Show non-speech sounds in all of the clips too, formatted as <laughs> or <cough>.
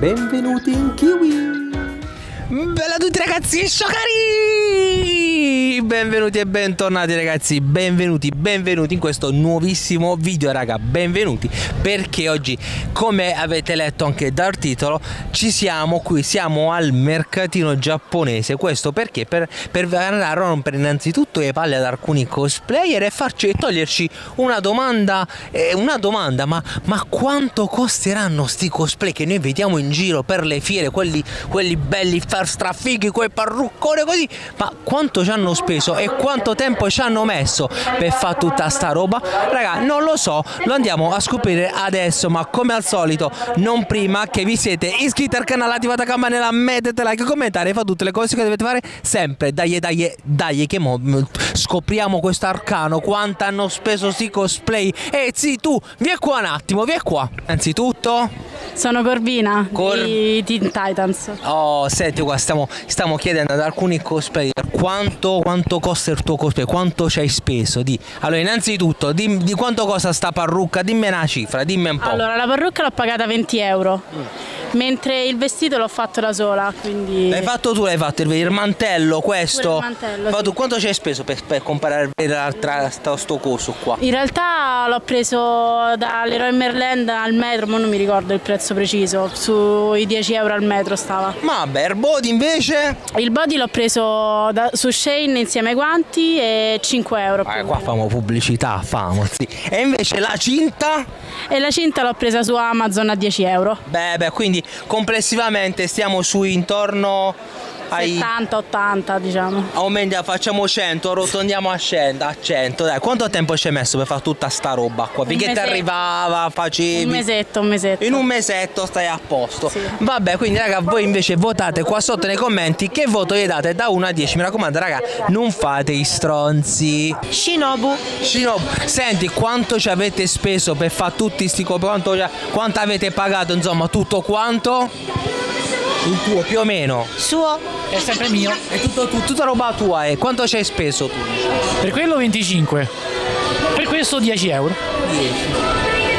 Benvenuti in Kiwi! Bella a tutti ragazzi, sciocari! Benvenuti e bentornati ragazzi, benvenuti, benvenuti in questo nuovissimo video raga, benvenuti perché oggi come avete letto anche dal titolo ci siamo qui, siamo al mercatino giapponese, questo perché? Per, per andare a rompere innanzitutto le palle ad alcuni cosplayer e farci toglierci una domanda, eh, una domanda, ma, ma quanto costeranno sti cosplay che noi vediamo in giro per le fiere, quelli, quelli belli far strafighi, quei parruccone così, ma quanto ci hanno speso e quanto tempo ci hanno messo per fare tutta sta roba? Raga, non lo so, lo andiamo a scoprire adesso, ma come al solito, non prima che vi siete iscritti al canale, attivate la campanella, mettete like, commentare, fa tutte le cose che dovete fare sempre. Dai, dai, dai, che mo m- scopriamo questo arcano, quanto hanno speso sti cosplay. E sì, tu, vieni qua un attimo, vieni qua. Anzitutto... Sono Corvina Cor- di Teen Titans. Oh, senti qua, stiamo, stiamo chiedendo ad alcuni cosplayer quanto, quanto costa il tuo cosplay, quanto ci hai speso. Di. Allora, innanzitutto, di, di quanto costa sta parrucca? Dimmi una cifra, dimmi un po'. Allora, la parrucca l'ho pagata 20 euro, mentre il vestito l'ho fatto da sola, quindi... L'hai fatto tu, l'hai fatto il, il mantello, questo. Il mantello, sì. tu. Quanto ci hai speso per, per comprare l'altra, sto, sto coso qua? In realtà l'ho preso dall'Eroe Merland al metro, ma non mi ricordo il prezzo preciso, sui 10 euro al metro stava. Ma vabbè, il body invece? Il body l'ho preso da- su Shane insieme ai guanti e 5 euro. Ah, o qua famo pubblicità, famo, sì. E invece la cinta? E la cinta l'ho presa su Amazon a 10 euro. Beh, beh, quindi complessivamente stiamo su intorno ai... 70-80 diciamo. Aumenta, facciamo 100, rotondiamo a 100, a 100. Dai, quanto tempo ci hai messo per fare tutta sta roba qua? Finché ti arrivava, facevi. Un mesetto, un mesetto. In un mesetto stai a posto. Sì. Vabbè, quindi raga, voi invece votate qua sotto nei commenti che voto gli date da 1 a 10. Mi raccomando, raga, non fate i stronzi. Shinobu. Shinobu, senti quanto ci avete speso per fare tutti sti? Quanto, quanto avete pagato, insomma, tutto quanto? Il tuo più o meno. Suo È sempre mio. È tutto, tu- tutta roba tua, e quanto ci hai speso tu? Per quello 25. Per questo 10 euro.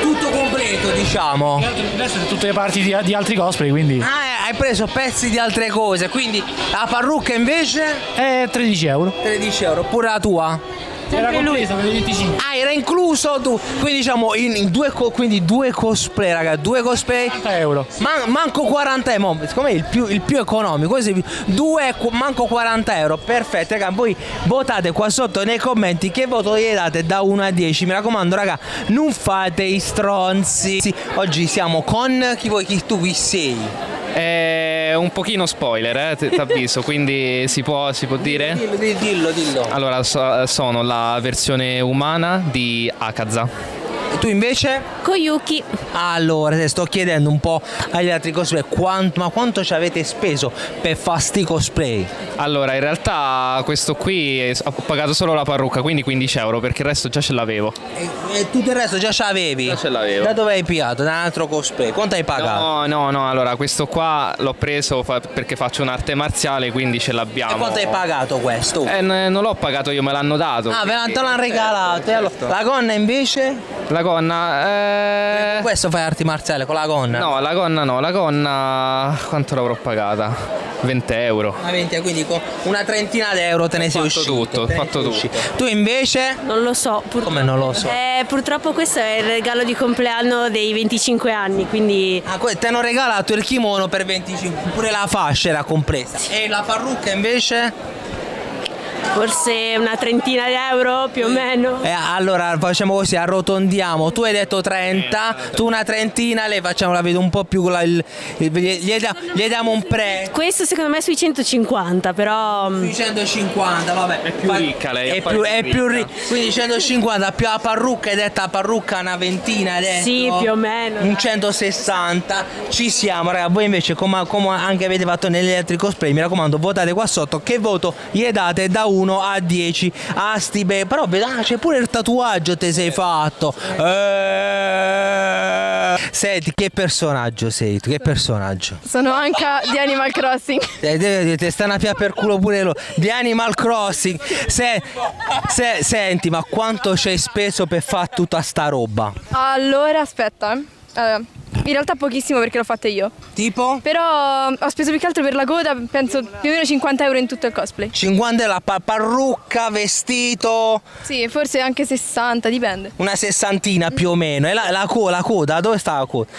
Tutto completo, diciamo. Adesso sono tutte le parti di, di altri cosplay, quindi. Ah, eh, hai preso pezzi di altre cose, quindi la parrucca invece È 13 euro. 13 euro, pure la tua. Era compreso per 25. Ah, era incluso tu. Quindi diciamo in, in due, co- quindi due cosplay, raga, due cosplay. 40 euro. Man- manco 40 euro, siccome è il più, il più economico, più- due, manco 40 euro, perfetto, raga, voi votate qua sotto nei commenti che voto gli date da 1 a 10, mi raccomando, raga, non fate i stronzi. Oggi siamo con chi vuoi, chi tu chi sei? È un pochino spoiler, eh, ti avviso, quindi si può, si può dire? Dillo, dillo, dillo. dillo. Allora, so- sono la versione umana di Akaza. E tu invece? Koyuki Allora, te sto chiedendo un po' agli altri cosplay, quanto, ma quanto ci avete speso per fare sti cosplay? Allora, in realtà questo qui è- ho pagato solo la parrucca, quindi 15 euro, perché il resto già ce l'avevo. E, e tutto il resto già ce l'avevi? Già ce l'avevo. Da dove hai pigliato? Da un altro cosplay? Quanto hai pagato? No, no, no, allora questo qua l'ho preso fa- perché faccio un'arte marziale, quindi ce E l'abbiamo. quanto hai pagato questo? Eh, n- non l'ho pagato io, me l'hanno dato. Ah, ve te l'hanno regalato. E allora, la gonna invece? La gonna... eh, Questo fai arti marziali con la gonna? No, la gonna no, la gonna... Quanto l'avrò pagata? 20 euro. Una ventina, quindi con una trentina d'euro te ne sei fatto uscito. tutto, ho te fatto tutto. uscito. Tu invece? Non lo so pur- Come non lo so? Eh, purtroppo questo è il regalo di compleanno dei 25 anni Quindi Ah, que- ti hanno regalato il kimono per 25, pure la fascia era compresa. E la parrucca invece? Forse una trentina di euro più o meno Eh, allora facciamo così, arrotondiamo. Tu hai detto 30, tu una trentina, lei facciamo la vedo un po' più con la, il, il- gli, gli da- gli diamo un pre. Questo secondo me è sui 150 però mm, Sui 150, vabbè. È più ricca lei, È più, è più ricca. Quindi 150 più la parrucca, hai detto la parrucca una ventina adesso. Sì, più o meno, Un dai. 160. Ci siamo, raga. Voi invece, come, come anche avete fatto negli altri cosplay, mi raccomando, votate qua sotto. Che voto gli date da 1 a 10 a sti be- Però, ah, c'è pure il tatuaggio te sei fatto. Eh, Senti, che personaggio sei tu? Che personaggio? Sono anche di Animal Crossing. Eh, te- stanno a pia per culo pure loro. Di Animal Crossing. Se- se- senti, ma quanto ci hai speso per fare tutta sta roba? Allora, aspetta. eh. Allora, in realtà pochissimo perché l'ho fatta io. Tipo? Però ho speso più che altro per la coda, penso più o meno 50 euro in tutto il cosplay. 50 la pa- parrucca, vestito, Sì, forse anche 60, dipende. una sessantina più o meno. E la, la co- la coda, dove sta la coda?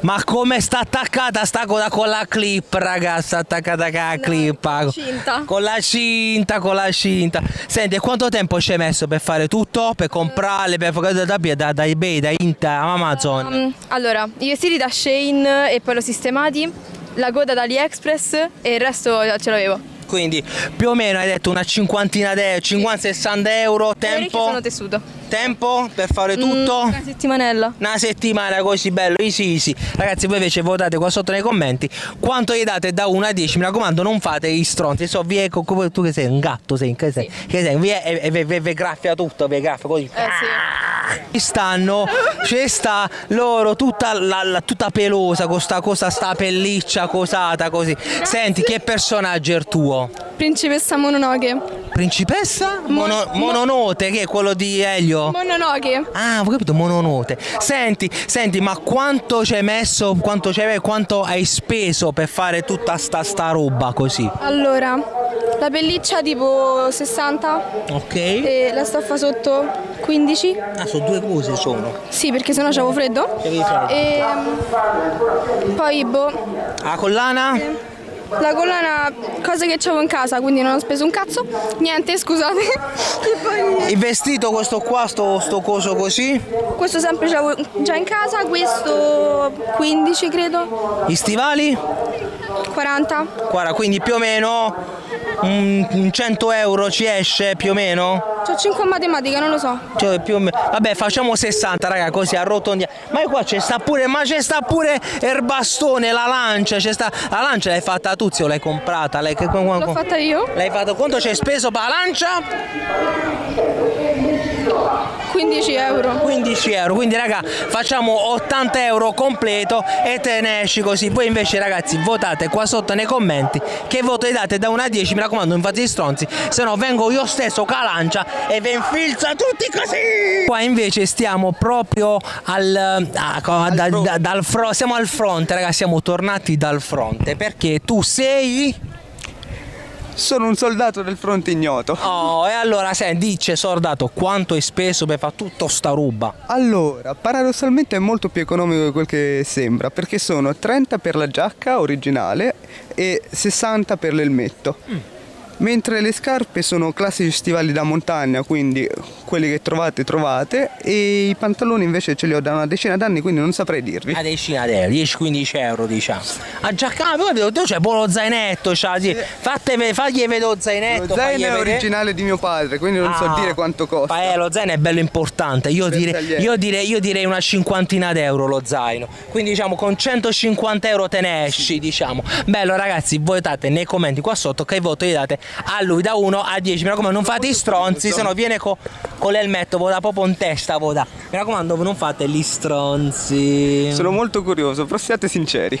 Ma come sta attaccata sta coda con la clip, ragazzi? Sta attaccata con la clip. cinta. Con la cinta, con la cinta. Senti, quanto tempo ci hai messo per fare tutto? Per comprarle, per fare da, da, da, da eBay, da Inter, Amazon? Mm, allora, i vestiti da Shane e poi l'ho sistemati, la coda da AliExpress e il resto ce l'avevo. Quindi più o meno hai detto una cinquantina di euro, 50-60 euro, Le orecchie tempo? sono tessuto. Tempo per fare tutto? Mm, una settimanella. Una settimana così bello, easy easy. Ragazzi, voi invece votate qua sotto nei commenti quanto gli date da 1 a 10. Mi raccomando, non fate gli stronzi. So, vi ecco, come- tu che sei un gatto, sei, che sei? Che sei? Vi, e, e, vi- vi graffia tutto, vi graffia così. Eh sì. Ci stanno, c'è sta loro tutta, la, la- tutta pelosa con sta cosa, sta pelliccia cosata così. Senti, che personaggio è il tuo? Principessa Mononoke. Principessa? Mono- Mononote, che è quello di Elio? Mononoke. Ah, ho capito, mononote. Senti, senti, ma quanto ci hai messo, quanto, c'hai- quanto hai speso per fare tutta sta, sta roba così? Allora, la pelliccia tipo 60 Ok? e la stoffa sotto 15. Ah, sono due cose sono. Sì, perché sennò c'avevo freddo. C'avevi freddo. E mm, poi boh, La collana? La collana, cose che avevo in casa, quindi non ho speso un cazzo. Niente, scusate. <laughs> poi Il vestito, questo qua, sto, sto coso così? questo sempre ce l'avevo già in casa, questo 15 credo, I stivali? 40. Guarda, quindi più o meno un, un 100 euro ci esce più o meno? C'ho 5 a matematica, non lo so. Cioè, più o meno. Vabbè, facciamo 60, raga, così arrotondiamo. Ma qua c'è sta pure, ma c'è sta pure il bastone, la lancia, c'è sta. La lancia l'hai fatta tu, zio, l'hai comprata? L'hai, L'ho fatta io, L'hai fatto quanto ci hai speso per la lancia? 15 euro. 15 euro. Quindi, raga, facciamo 80 euro completo e te ne esci così. Voi invece, ragazzi, votate qua sotto nei commenti che voto date da 1 a 10. Mi raccomando, non fate gli stronzi, se no vengo io stesso con la lancia e vi infilza tutti così. Qua invece stiamo proprio al, ah, co- da- da- dal fro- siamo al fronte, ragazzi, siamo tornati dal fronte perché tu sei Sono un soldato del fronte ignoto. Oh, e allora senti, dice soldato quanto hai speso per fare tutta sta roba? Allora, paradossalmente è molto più economico di quel che sembra, perché sono 30 per la giacca originale e 60 per l'elmetto. Mentre le scarpe sono classici stivali da montagna, quindi quelli che trovate trovate, e i pantaloni invece ce li ho da una decina d'anni, quindi non saprei dirvi. Una decina di euro, 10-15 euro diciamo. A giacca, poi vedo, tu c'è pure lo zainetto, c'ha, sì. Fatte, fagli vedere lo zainetto. Lo zaino è originale di mio padre, quindi non so Ah. dire quanto costa. Ma eh, lo zaino è bello importante, io direi, Bersaglieri. io, direi, io direi una cinquantina d'euro lo zaino, quindi diciamo con 150 euro te ne esci diciamo. Bello ragazzi, votate nei commenti qua sotto che voto gli date a lui da 1 a 10, mi raccomando non fate i stronzi, se no viene co- con l'elmetto, voda proprio in testa, voda. Mi raccomando, non fate gli stronzi. Sono molto curioso, però siate sinceri.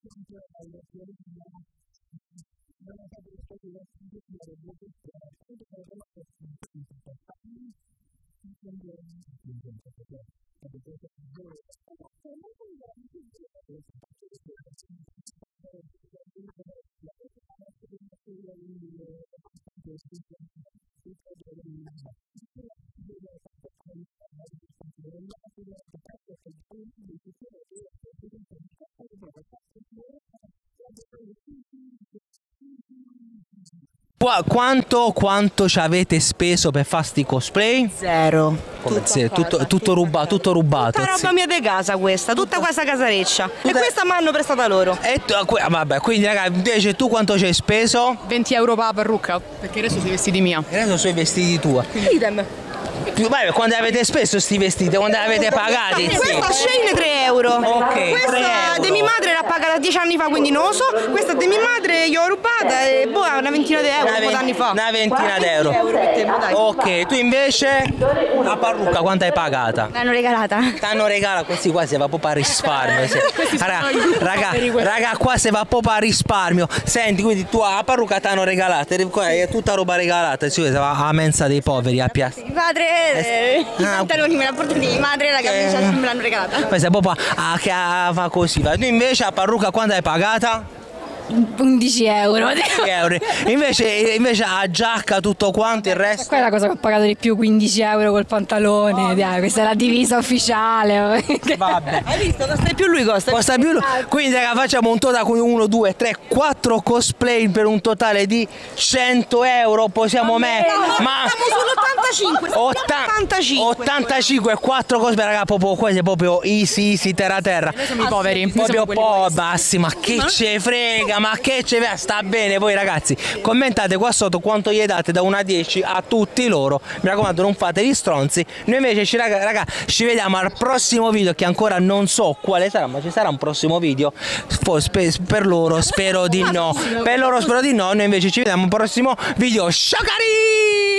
siempre a los diarios ya no nos hace esto que ya siempre que los bloques de la gente Qua- quanto, quanto ci avete speso per fare sti cosplay? Zero. Come se- tutto, tutto rubato, tutto rubato. Tutta sì. roba mia di casa questa, tutta questa casareccia. E questa mi hanno prestata loro. E tu- ah, ah, vabbè, quindi raga, invece tu quanto ci hai speso? 20 euro per la parrucca, perché adesso sei vestiti mia. E adesso sui vestiti tua. Idem. Più- Vabbè, quando avete speso sti vestiti, quando li avete pagati? Questa a Shane 3 euro. Ok, Questa 3 di euro. mia madre l'ha pagata 10 anni fa, quindi non lo so. Questa di mia madre io ho rubata e boh, una ventina di euro, Una, un po' d'anni fa. una ventina d'euro. euro. Ok, tu invece la parrucca quanto hai pagata? L'hanno regalata. T'hanno regalato questi qua si va proprio a risparmio. <laughs> Raga, raga, raga, qua si va proprio a risparmio. Senti, quindi tu la parrucca t'hanno regalata, è tutta roba regalata, si va a mensa dei poveri a piazza. Il padre, eh, i Ah, pantaloni me l'ha portati di madre, la camicia Eh. me l'hanno regalata. Questa è proprio a, che a- fa così. va. Tu invece la parrucca quando hai pagata? 11 euro. 10 euro. Invece, invece la giacca, tutto quanto, il resto. Quella è la cosa che ho pagato di più, 15 euro col pantalone. Dai, questa è la divisa ufficiale. <laughs> Vabbè. Hai visto? Costa più lui costa. Costa più. Quindi raga, facciamo un totale con 1, 2, 3, 4 cosplay per un totale di 100 euro. Possiamo mettere. Ma Siamo sull'85. 85 85 e 4 cosplay, raga, proprio quasi è proprio easy, easy, terra terra. Siamo i poveri. Noi Proprio siamo po' bassi, ma che ce frega, ma che ce frega, sta bene voi ragazzi. Commentate qua sotto quanto gli date da 1 a 10 a tutti loro. Mi raccomando, non fate gli stronzi. Noi invece ci, raga, raga, ci vediamo al prossimo video che ancora non so quale sarà, ma ci sarà un prossimo video. Per loro spero di no. Per loro spero di no. Noi invece ci vediamo al prossimo video. Ciao cari!